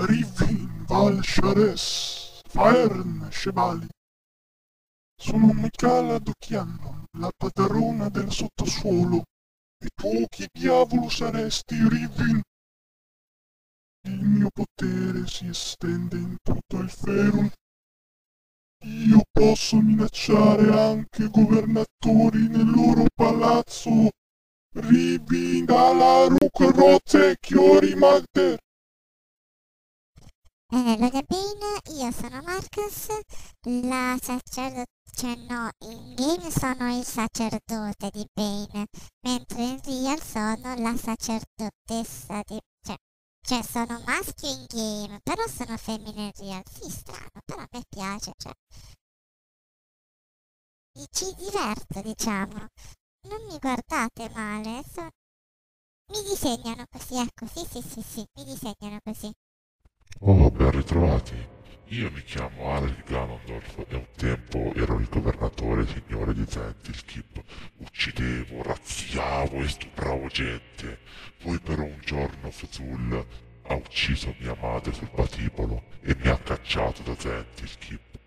Rivin Val Shares, Faern Chevali. Sono Micala Docchiano, la padrona del sottosuolo. E tu chi diavolo saresti, Rivin? Il mio potere si estende in tutto il Ferun. Io posso minacciare anche governatori nel loro palazzo. Rivin dalla Rukrote Chiori Magder. Eh, Lord Bane, io sono Marcus, la sacerdote, cioè no, in game sono il sacerdote di Bane, mentre in real sono la sacerdotessa di... cioè, cioè sono maschio in game, però sono femmina in real. Sì, strano, però a me piace, cioè... Ci diverto, diciamo. Non mi guardate male, so... Mi disegnano così, ecco, sì, sì, sì, sì, mi disegnano così. Oh, ben ritrovati. Io mi chiamo Alec Ganondorf e un tempo ero il governatore signore di Zentilskip. Uccidevo, razziavo e stupravo gente. Poi però un giorno Fzul ha ucciso mia madre sul patibolo e mi ha cacciato da Zentilskip.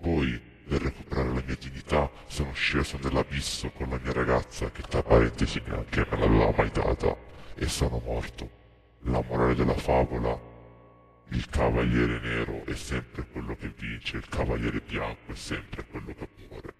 Poi, per recuperare la mia dignità, sono sceso nell'abisso con la mia ragazza che tra parentesi neanche me l'aveva mai data e sono morto. La morale della favola il cavaliere nero è sempre quello che vince, il cavaliere bianco è sempre quello che muore.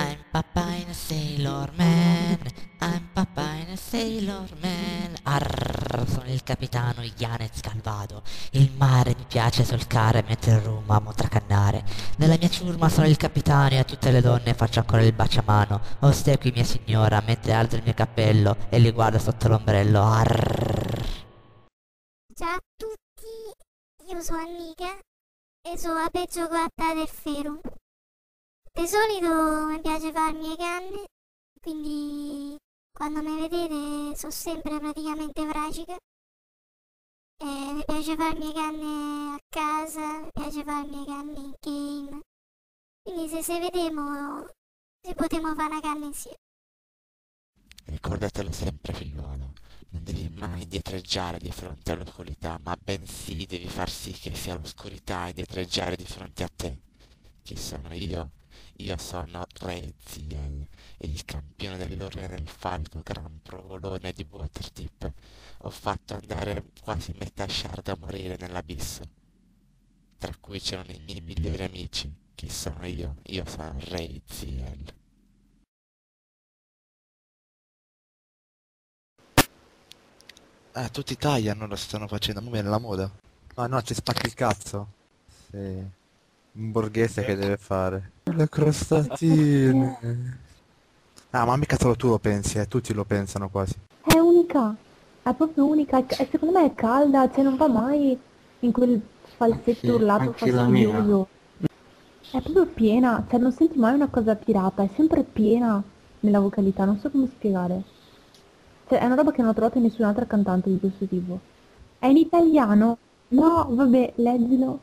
I'm Papa in a Sailor Man, I'm Papa in a Sailor Man. Arr, sono il capitano Yanez Calvado. Il mare mi piace solcare mentre il rum amo tracannare. Nella mia ciurma sono il capitano e a tutte le donne faccio ancora il baciamano. Ossequi mia signora mentre alzo il mio cappello e li guardo sotto l'ombrello. Arr. Ciao a tutti, io sono Annika e sono la peggio gatta del Ferum. Di solito mi piace farmi le canne, quindi quando mi vedete sono sempre praticamente fragica. E mi piace farmi le canne a casa, mi piace farmi le canne in game. Quindi se se vediamo, se potremo fare una canna insieme. Ricordatelo sempre, figliuolo. Non devi mai dietreggiare di fronte all'oscurità, ma bensì devi far sì che sia l'oscurità a dietreggiare di fronte a te. Chi sono io? Io sono Re Ziel, il campione dell'Ordine del Falco, gran provolone di Waterdeep. Ho fatto andare quasi metà shard a morire nell'abisso. Tra cui c'erano i miei migliori amici. Chi sono io? Io sono Re Ziel. Ah, tutti tagliano lo stanno facendo, ma nella moda. Ah no, ci spacchi il cazzo. Sì. Un borghese che deve fare. Le crostatine. Ah, ma mica solo tu lo pensi, eh, tutti lo pensano quasi. È unica, è proprio unica e secondo me è calda, cioè non va mai in quel falsetto Sì, urlato anche la mia. fastidioso. È proprio piena, cioè non senti mai una cosa tirata, è sempre piena nella vocalità, non so come spiegare. Cioè è una roba che non ho trovato in nessun'altra cantante di questo tipo. È in italiano? No, vabbè, leggilo.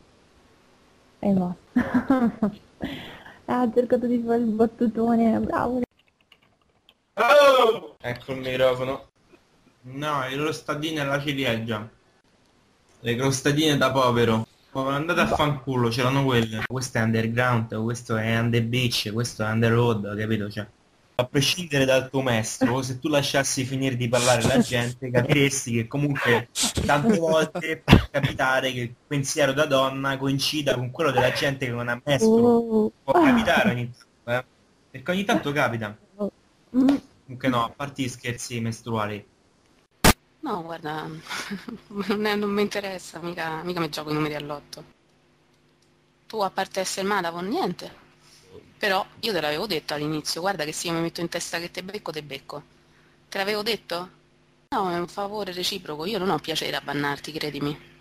E basta. Ah, ha cercato di fare il battutone, bravo. Ecco il microfono. No, le crostadine alla ciliegia. Le crostadine da povero. Oh, andate a fanculo, c'erano quelle. Questo è underground, questo è under beach, questo è under road, capito? Cioè, a prescindere dal tuo maestro, se tu lasciassi finire di parlare la gente, capiresti che comunque tante volte può capitare che il pensiero da donna coincida con quello della gente che non ha maestro. Oh. Può capitare ogni tanto, eh? Perché ogni tanto capita. Mm. Comunque no, a parte gli scherzi mestruali. No, guarda, non, è- non mi interessa, mica, mica mi gioco i numeri all'otto. Tu, a parte essere Madavon, niente. Però io te l'avevo detto all'inizio, guarda che se io mi metto in testa che te becco, te becco. Te l'avevo detto? No, è un favore reciproco, io non ho piacere a bannarti, credimi.